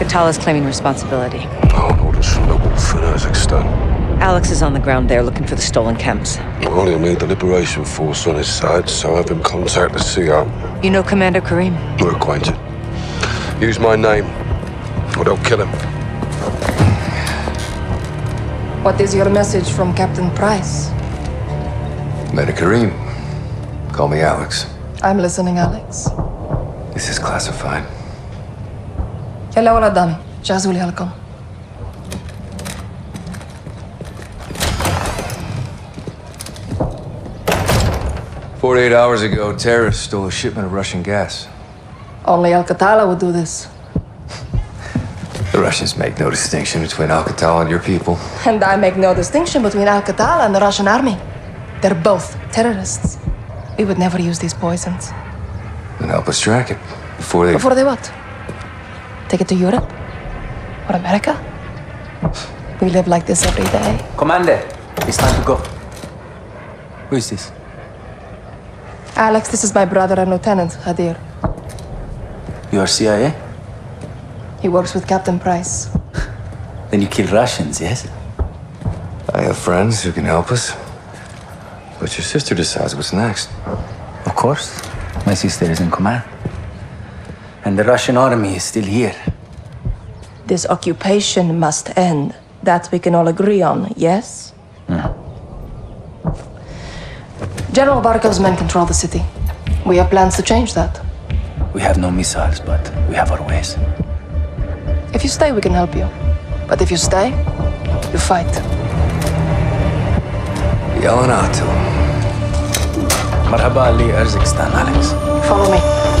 Al is claiming responsibility. Oh, orders from the wolf in Urzikstan. Alex is on the ground there looking for the stolen camps. Well, he'll need the Liberation Force on his side, so I have him contact the CO. You know Commander Karim? We're acquainted. Use my name, or they'll kill him. What is your message from Captain Price? Commander Karim. Call me Alex. I'm listening, Alex. This is classified. يلا ورا قدامي جهزوا لي هالرقم Forty-eight hours ago, terrorists stole a shipment of Russian gas. Only Al-Qatala would do this. The Russians make no distinction between Al-Qatala and your people. And I make no distinction between Al-Qatala and the Russian army. They're both terrorists. We would never use these poisons. Then help us track it. Before they... Before they what? Take it to Europe? Or America? We live like this every day. Commander, it's time to go. Who is this? Alex, this is my brother and Lieutenant, Hadir. You are CIA? He works with Captain Price. Then you kill Russians, yes? I have friends who can help us. But your sister decides what's next. Of course. My sister is in command. And the Russian army is still here. This occupation must end. That we can all agree on, yes? General Barkov's men control the city. We have plans to change that. We have no missiles, but we have our ways. If you stay, we can help you. But if you stay, you fight. Yelling out to them. مرحبا لي Urzikstan, Alex. Follow me.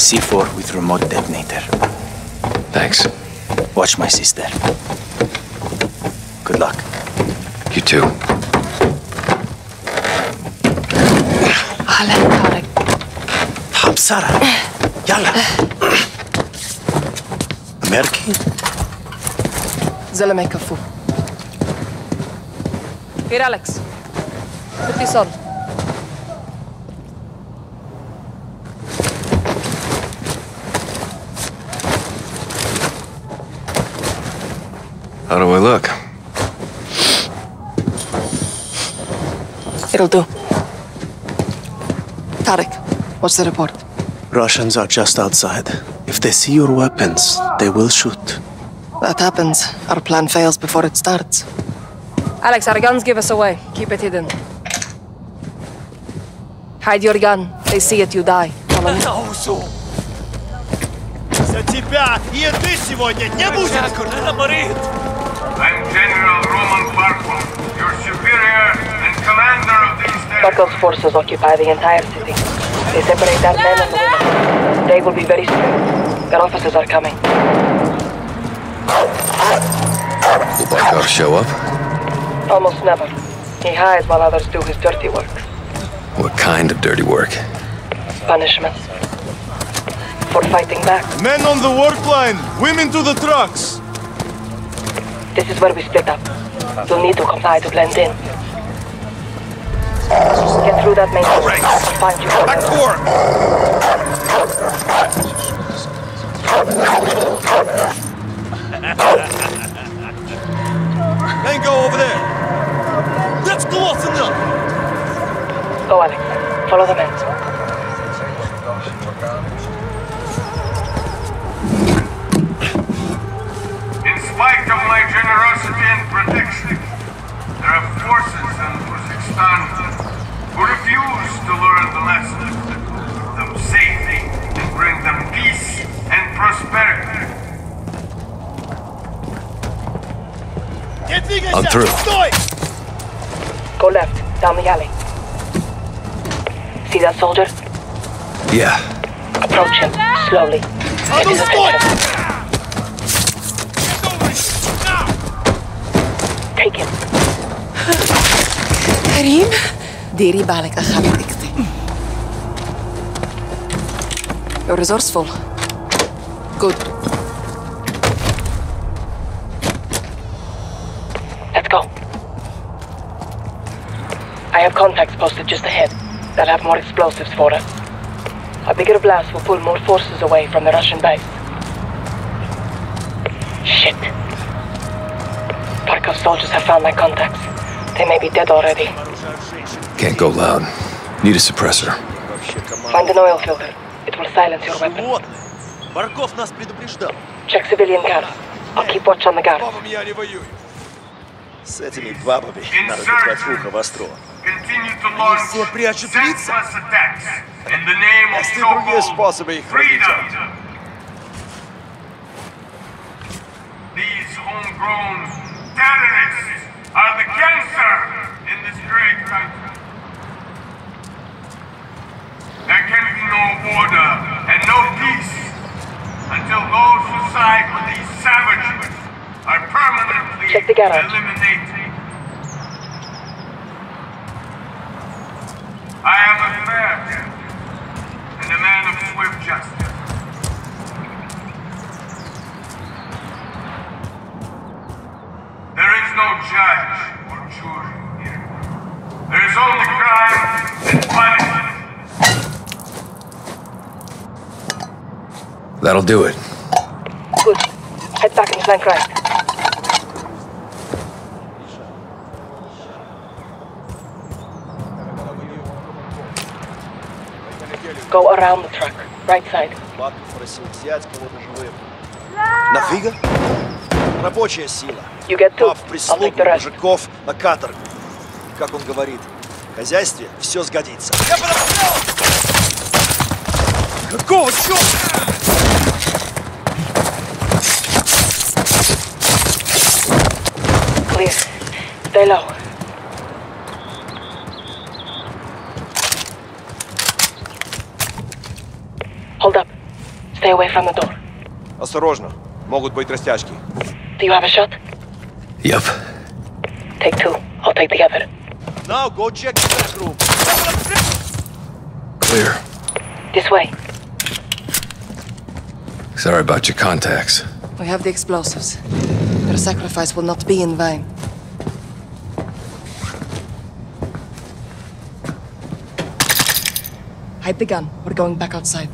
C4 with remote detonator. Thanks. Watch my sister. Good luck. You too. أهلا طارق بسرعة يلا أمريكي زلمة يكفوه Here, Alex. Put How do I look? It'll do. Tarek, what's the report? Russians are just outside. If they see your weapons, they will shoot. That happens. Our plan fails before it starts. Alex, our guns give us away. Keep it hidden. Hide your gun. They see it, you die. Follow me. За тебя и ты сегодня не будешь! I'm General Roman Barkov, your superior and commander of these territories. Barkov's forces occupy the entire city. They separate our men and the women. They will be very soon. Their officers are coming. Will Barkov show up? Almost never. He hides while others do his dirty work. What kind of dirty work? Punishment. For fighting back. Men on the work line! Women to the trucks! This is where we split up. You'll need to comply to blend in. Get through that main door. I'll find you Back to work! Then go over there! That's close enough! Go, Alex. Follow the men. forces and Urzikstan who refuse to learn the lessons safety and bring them peace and prosperity. I'm through. Go left, down the alley. See that soldier? Yeah. Approach him, slowly. Get his attention. كريم ديري بالك أخبرك You're resourceful. Good. Let's go. I have contacts posted just ahead. They'll have more explosives for us. A bigger blast will pull more forces away from the Russian base. Shit. Barkov's soldiers have found my contacts. They may be dead already. Can't go loud. Need a suppressor. Find an oil filter. It will silence your weapon. Животные. Барков нас предупреждал. Check civilian cars. I'll keep watch on the guards. Бабам я не воюю. С этими бабами надо держать ухо востро. Continue to launch все прячут лица. senseless attacks in the name of Есть и другие so-called способы их freedom. развлечения. These homegrown terrorists are the cancer in this great country. There can be no order and no peace until those who side with these savages are permanently Check the. inside. Бак просил взять кого-то живым. Нафига? Рабочая сила. Пав прислугу, мужиков на каторгу. И, как он говорит, в хозяйстве все сгодится. Я подождал! Какого черта? Clear. Stay low. Stay away from the door. Осторожно, могут быть растяжки. Do you have a shot? Yep. Take two. I'll take the other. Now go check the bathroom. Clear. This way. Sorry about your contacts. We have the explosives. Their sacrifice will not be in vain. Hide the gun. We're going back outside.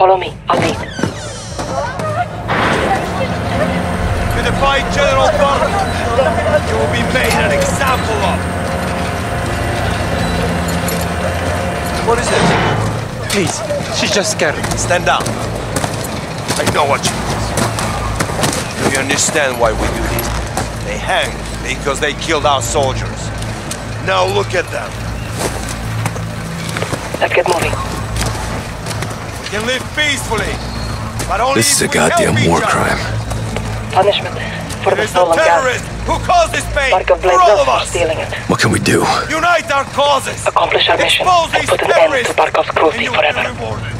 Follow me. I'll lead. You defy General Barkov. You will be made an example of. What is it? Please, she's just scared. Stand down. I know what you do. Do you understand why we do this? They hang because they killed our soldiers. Now look at them. Let's get moving. We can live peacefully, but only This is a if we help goddamn war crime. Punishment for It the is the stolen gun. terrorists who caused this pain Barkov for all of us. stealing it. What can we do? Unite our causes. Accomplish our mission Expose and put an end to Barkov's cruelty you will be forever. rewarded.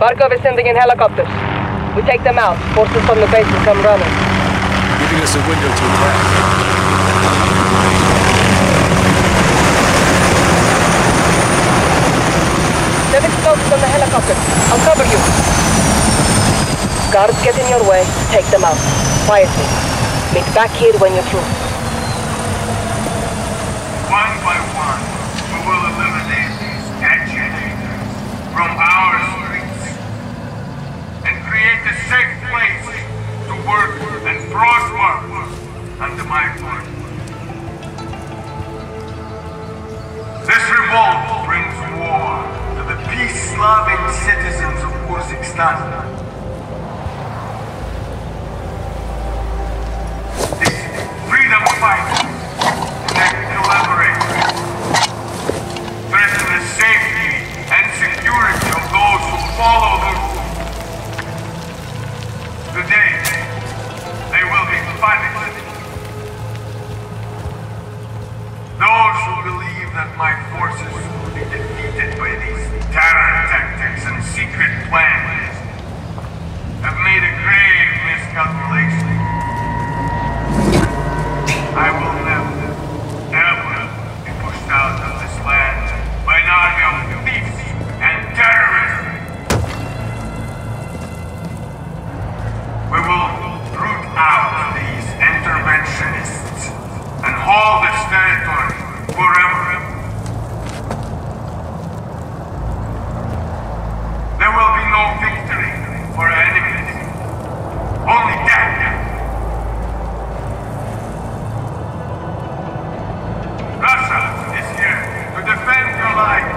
Barkov is sending in helicopters. We take them out. Forces from the base will come running. Giving us a window to attack. Set explosives on the helicopter. I'll cover you. Guards get in your way. Take them out. Quietly. Meet back here when you're through. Urzikstan.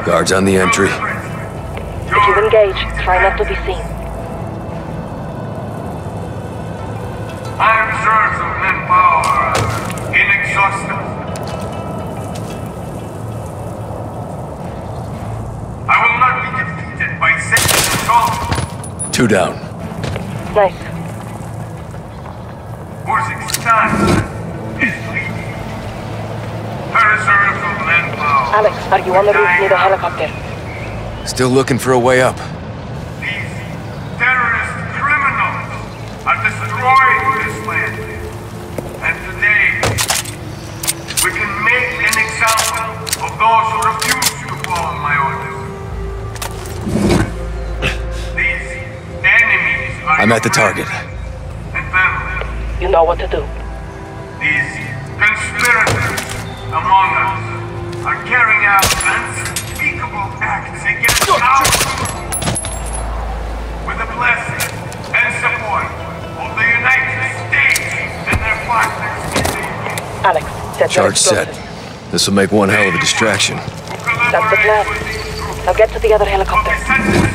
Guards on the entry. If you engage, try not to be seen. My reserves of manpower are inexhaustible. I will not be defeated by senseless assault. Two down. Nice. Are you on the roof near the helicopter? Still looking for a way up. These terrorist criminals are destroying this land. And today, we can make an example of those who refuse to follow my orders. These enemies are I'm at the target. And family. You know what to do. Charge set. This will make one hell of a distraction. That's the plan. collaborate with these groups Now get to the other helicopter.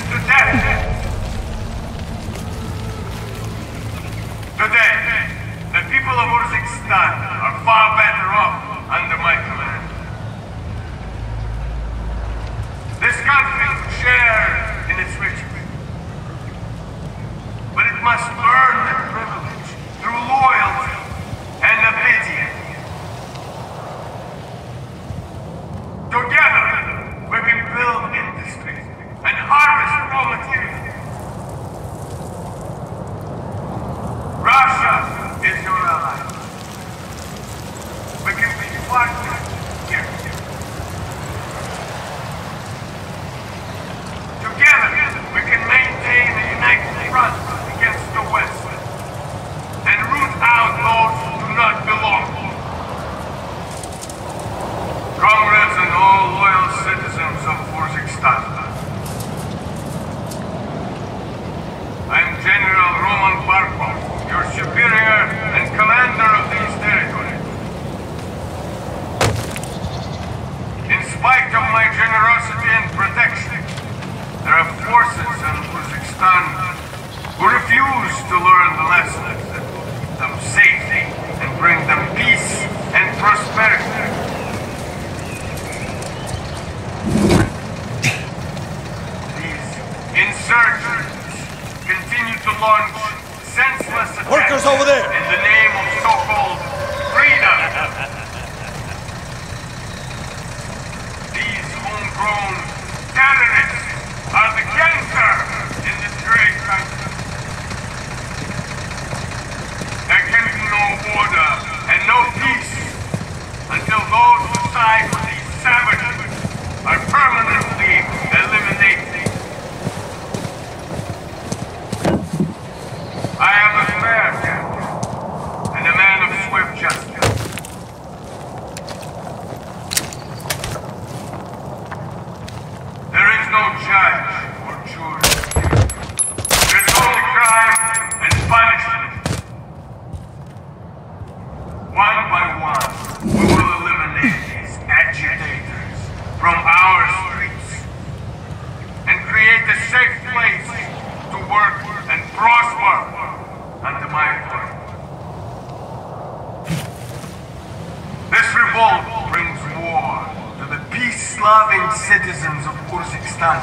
Peace-loving citizens of Urzikstan.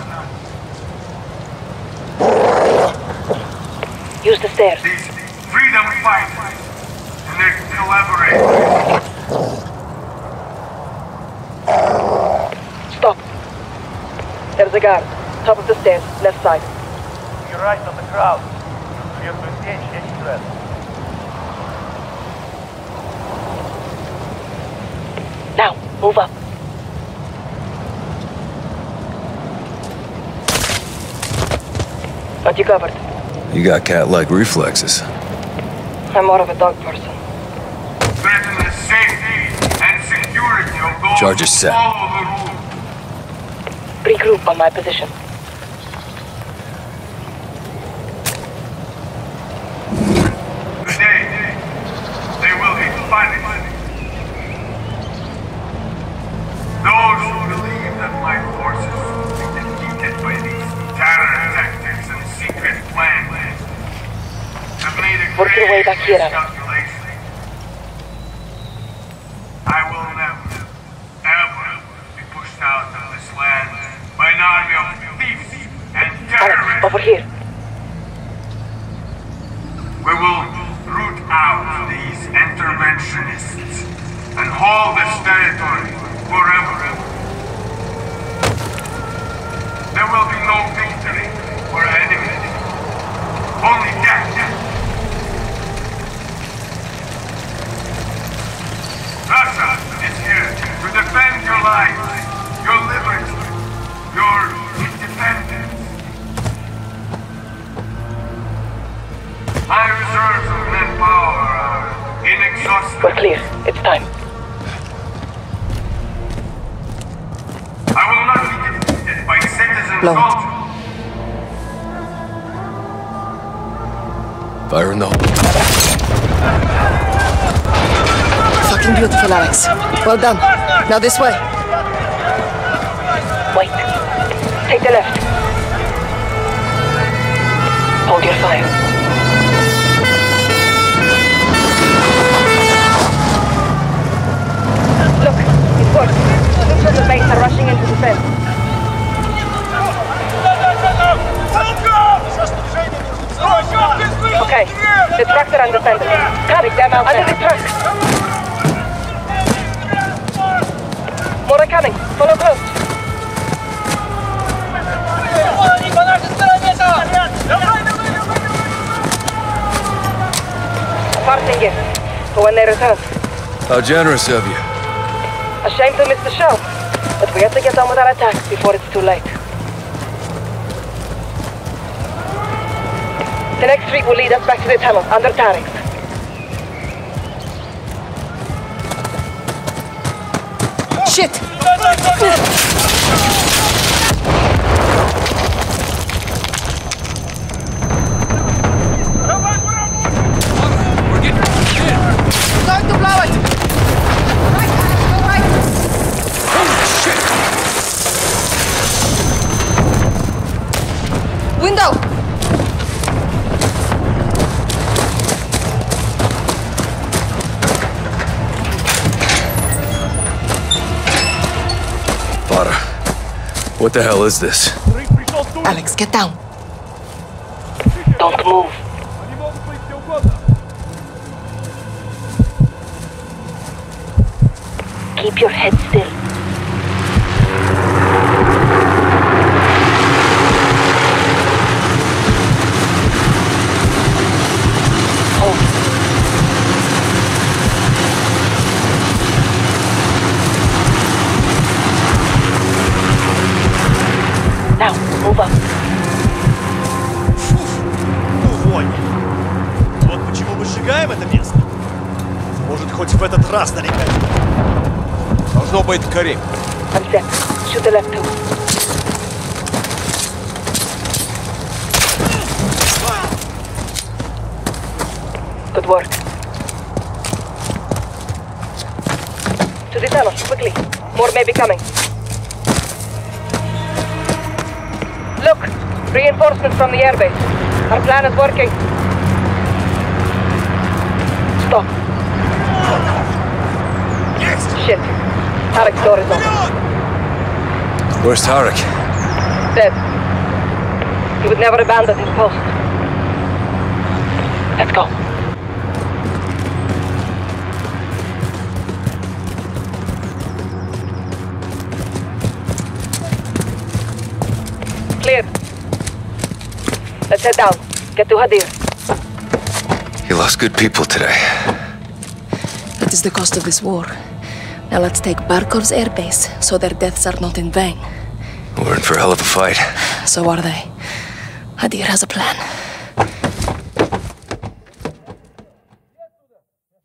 Use the stairs. These freedom fighters and their collaborators. Stop. There's a guard. Top of the stairs, left side. You're right on the crowd. You have to engage any threat. Now, move up. Got you covered. You got cat-like reflexes. I'm more of a dog person. Threaten the safety and security of those Charges set. follow the rules. Regroup on my position. I will never, ever be pushed out of this land by an army of thieves and terrorists. over here. Well done. Now this way. Wait. Take the left. Hold your fire. Look, it worked. Troops on the base are rushing into the fence. Okay, the trucks are undefended. Take them out Under the truck. More are coming. Follow close. Parting gift for when they return. How generous of you. A shame to miss the show, but we have to get on with our attack before it's too late. The next street will lead us back to the tunnel under Tarek's. Shit! Going to blow it! Window! Vara, what the hell is this? Alex, get down. Don't move. Keep your head still. Сжигаем это место. Может, хоть в этот раз налегать. Должно быть. Look! Reinforcements from the airbase. Our plan is working. Tarek's door is open. Where's Tarek? Dead. He would never abandon his post. Let's go. Clear. Let's head down. Get to Hadir. You lost good people today. That is the cost of this war. Now let's take Barkov's airbase so their deaths are not in vain. We're in for a hell of a fight. So are they. Hadir has a plan.